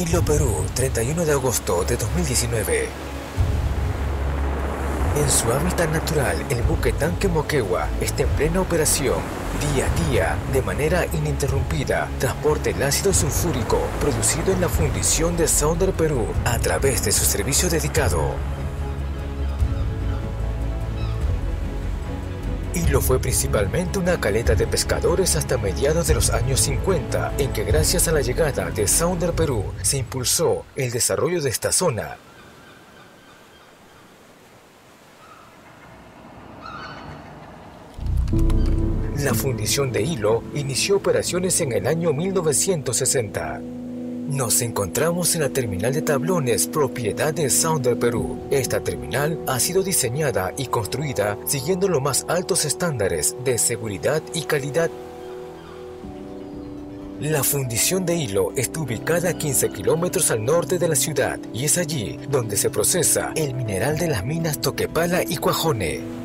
Hilo Perú, 31 de agosto de 2019. En su hábitat natural, el buque tanque Moquegua está en plena operación. Día a día, de manera ininterrumpida, transporta el ácido sulfúrico producido en la fundición de Sounder Perú a través de su servicio dedicado. Hilo fue principalmente una caleta de pescadores hasta mediados de los años 50, en que gracias a la llegada de Sounder Perú se impulsó el desarrollo de esta zona. La fundición de hilo inició operaciones en el año 1960. Nos encontramos en la terminal de tablones propiedad de Sounder Perú. Esta terminal ha sido diseñada y construida siguiendo los más altos estándares de seguridad y calidad. La fundición de hilo está ubicada a 15 kilómetros al norte de la ciudad y es allí donde se procesa el mineral de las minas Toquepala y Cuajone.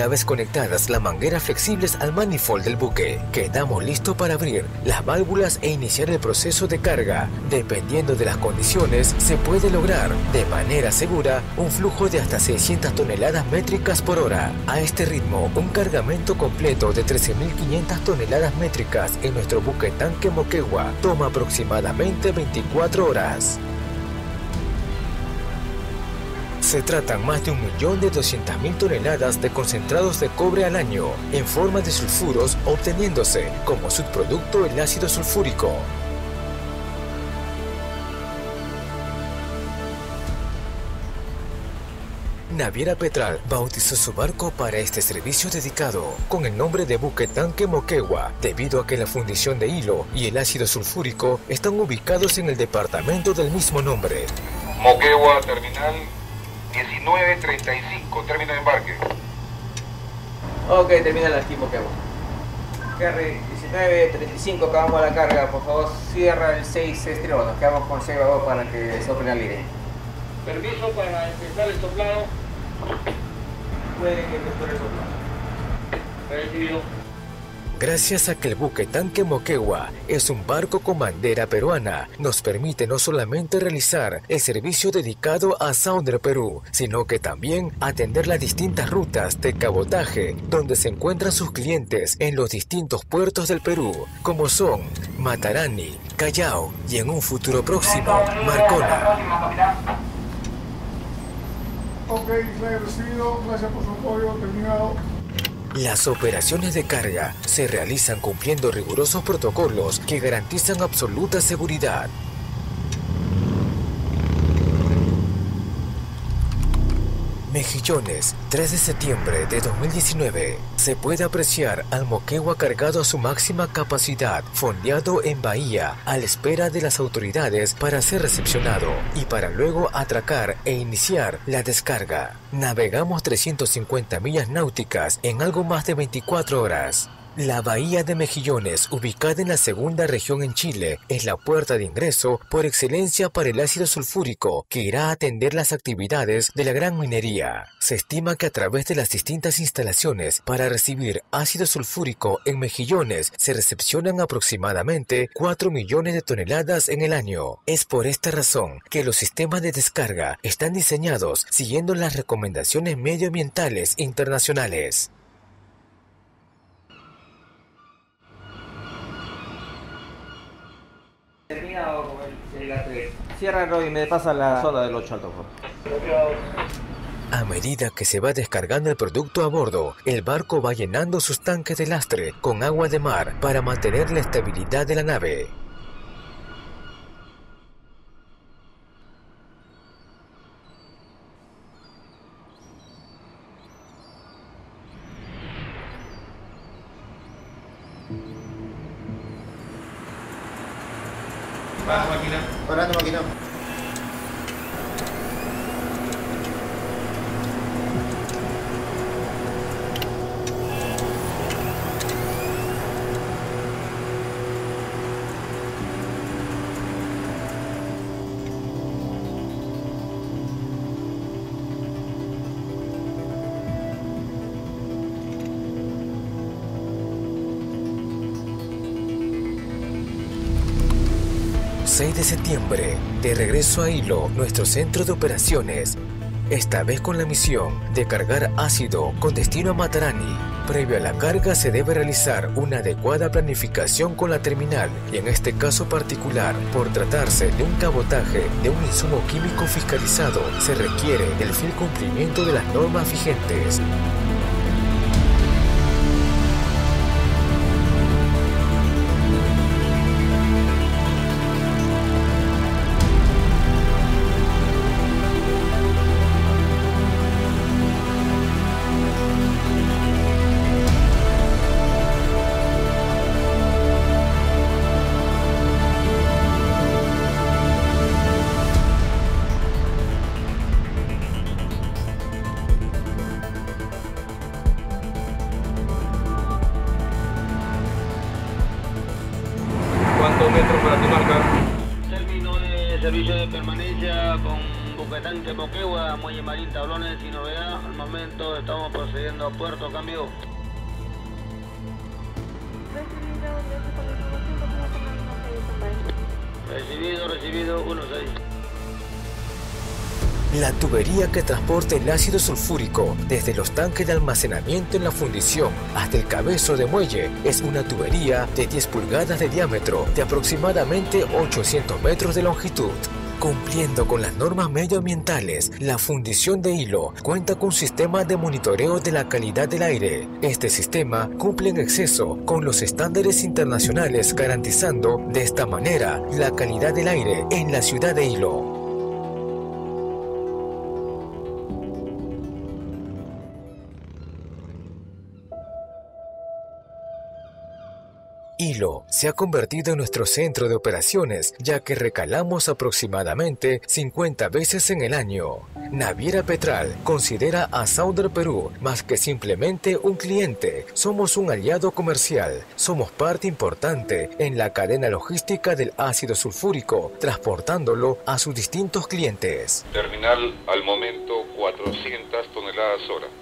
Una vez conectadas las mangueras flexibles al manifold del buque, quedamos listos para abrir las válvulas e iniciar el proceso de carga. Dependiendo de las condiciones, se puede lograr de manera segura un flujo de hasta 600 toneladas métricas por hora. A este ritmo, un cargamento completo de 13.500 toneladas métricas en nuestro buque tanque Moquegua toma aproximadamente 24 horas. Se tratan más de 1.200.000 toneladas de concentrados de cobre al año en forma de sulfuros obteniéndose como subproducto el ácido sulfúrico. Naviera Petral bautizó su barco para este servicio dedicado con el nombre de buque tanque Moquegua, debido a que la fundición de hilo y el ácido sulfúrico están ubicados en el departamento del mismo nombre. Moquegua Terminal 19.35, término de embarque. Ok, termina el aquí, Moquegua. Carry 19.35, acabamos la carga. Por favor, cierra el 6 estribos. Nos quedamos con 6 babos para que soplen la línea. Permiso para empezar el soplado. Puede que empezar el soplado. Recibido. Gracias a que el buque tanque Moquegua es un barco con bandera peruana, nos permite no solamente realizar el servicio dedicado a Sounder Perú, sino que también atender las distintas rutas de cabotaje donde se encuentran sus clientes en los distintos puertos del Perú, como son Matarani, Callao y en un futuro próximo, Marcona. Ok, recibido. Gracias por su apoyo. Terminado. Las operaciones de carga se realizan cumpliendo rigurosos protocolos que garantizan absoluta seguridad. Mejillones, 3 de septiembre de 2019. Se puede apreciar al Moquegua cargado a su máxima capacidad, fondeado en Bahía, a la espera de las autoridades para ser recepcionado y para luego atracar e iniciar la descarga. Navegamos 350 millas náuticas en algo más de 24 horas. La bahía de Mejillones, ubicada en la segunda región en Chile, es la puerta de ingreso por excelencia para el ácido sulfúrico que irá a atender las actividades de la gran minería. Se estima que a través de las distintas instalaciones para recibir ácido sulfúrico en Mejillones se recepcionan aproximadamente 4 millones de toneladas en el año. Es por esta razón que los sistemas de descarga están diseñados siguiendo las recomendaciones medioambientales internacionales. Terminado con el, el 3. Cierra el y me pasa la sonda del 8 alto. A medida que se va descargando el producto a bordo, el barco va llenando sus tanques de lastre con agua de mar para mantener la estabilidad de la nave. Baja máquina. Parando máquina. 6 de septiembre, de regreso a Hilo, nuestro centro de operaciones, esta vez con la misión de cargar ácido con destino a Matarani. Previo a la carga se debe realizar una adecuada planificación con la terminal y en este caso particular, por tratarse de un cabotaje de un insumo químico fiscalizado, se requiere el fiel cumplimiento de las normas vigentes. metro para tu marca. Término de servicio de permanencia con Buquetanque, Moquegua, Muelle Marín, Tablones y Novedad. Al momento estamos procediendo a Puerto Cambio. Recibido, recibido, 1-6. La tubería que transporta el ácido sulfúrico desde los tanques de almacenamiento en la fundición hasta el cabezo de muelle es una tubería de 10 pulgadas de diámetro de aproximadamente 800 metros de longitud. Cumpliendo con las normas medioambientales, la fundición de hilo cuenta con un sistema de monitoreo de la calidad del aire. Este sistema cumple en exceso con los estándares internacionales garantizando de esta manera la calidad del aire en la ciudad de Hilo. Hilo se ha convertido en nuestro centro de operaciones, ya que recalamos aproximadamente 50 veces en el año. Naviera Petral considera a Sauder Perú más que simplemente un cliente. Somos un aliado comercial. Somos parte importante en la cadena logística del ácido sulfúrico, transportándolo a sus distintos clientes. Terminal al momento 400 toneladas hora.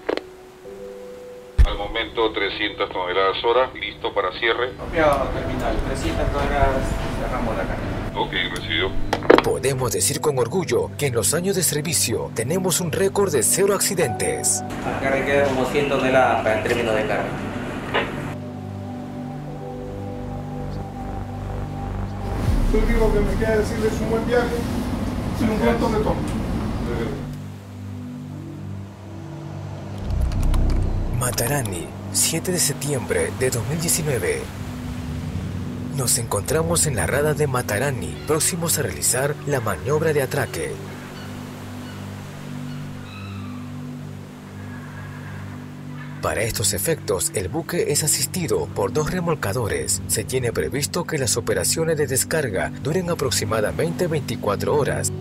Al momento 300 toneladas hora, listo para cierre. Copiado terminal, 300 toneladas, cerramos la carga. Ok, recibido. Podemos decir con orgullo que en los años de servicio tenemos un récord de cero accidentes. La carga queda como 100 toneladas para el término de carga. Lo único que me queda decirles un buen viaje y un buen retorno. Matarani, 7 de septiembre de 2019. Nos encontramos en la rada de Matarani, próximos a realizar la maniobra de atraque. Para estos efectos, el buque es asistido por dos remolcadores. Se tiene previsto que las operaciones de descarga duren aproximadamente 24 horas.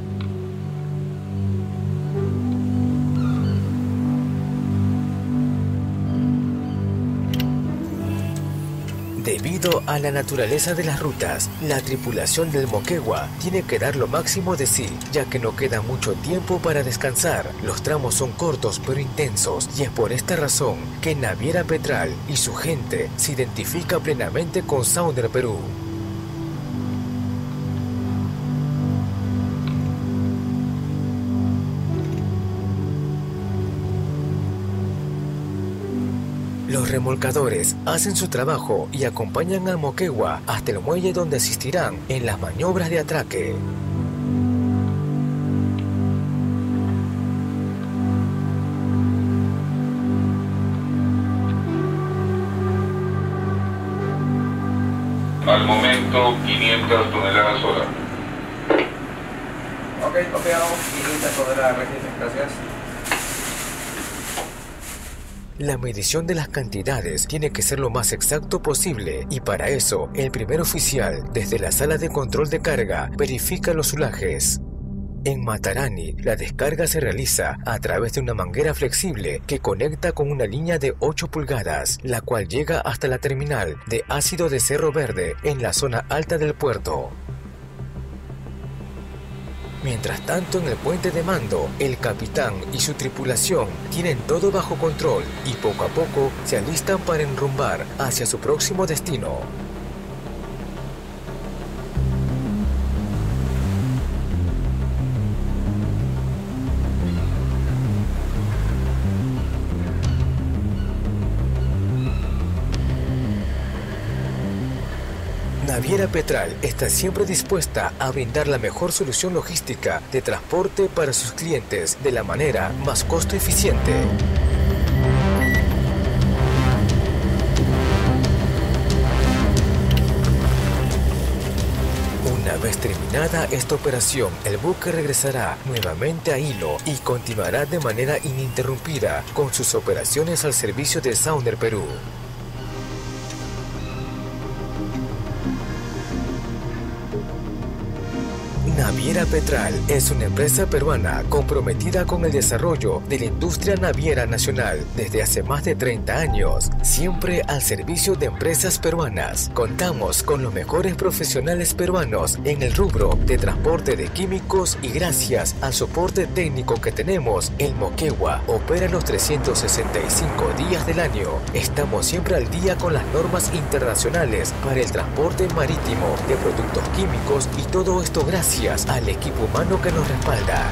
A la naturaleza de las rutas, la tripulación del Moquegua tiene que dar lo máximo de sí, ya que no queda mucho tiempo para descansar. Los tramos son cortos pero intensos y es por esta razón que Naviera Petral y su gente se identifica plenamente con Sounder Perú. Los remolcadores hacen su trabajo y acompañan al Moquegua hasta el muelle donde asistirán en las maniobras de atraque. Al momento 500 toneladas hora. Ok, copiado, 500 toneladas, gracias. La medición de las cantidades tiene que ser lo más exacto posible y para eso el primer oficial desde la sala de control de carga verifica los sulajes. En Matarani, la descarga se realiza a través de una manguera flexible que conecta con una línea de 8 pulgadas, la cual llega hasta la terminal de ácido de Cerro Verde en la zona alta del puerto. Mientras tanto, en el puente de mando, el capitán y su tripulación tienen todo bajo control y poco a poco se alistan para enrumbar hacia su próximo destino. Naviera Petral está siempre dispuesta a brindar la mejor solución logística de transporte para sus clientes de la manera más costo eficiente. Una vez terminada esta operación, el buque regresará nuevamente a Hilo y continuará de manera ininterrumpida con sus operaciones al servicio de Sounder Perú. Naviera Petral es una empresa peruana comprometida con el desarrollo de la industria naviera nacional desde hace más de 30 años, siempre al servicio de empresas peruanas. Contamos con los mejores profesionales peruanos en el rubro de transporte de químicos y gracias al soporte técnico que tenemos, el Moquegua opera los 365 días del año. Estamos siempre al día con las normas internacionales para el transporte marítimo de productos químicos y todo esto gracias al equipo humano que nos respalda.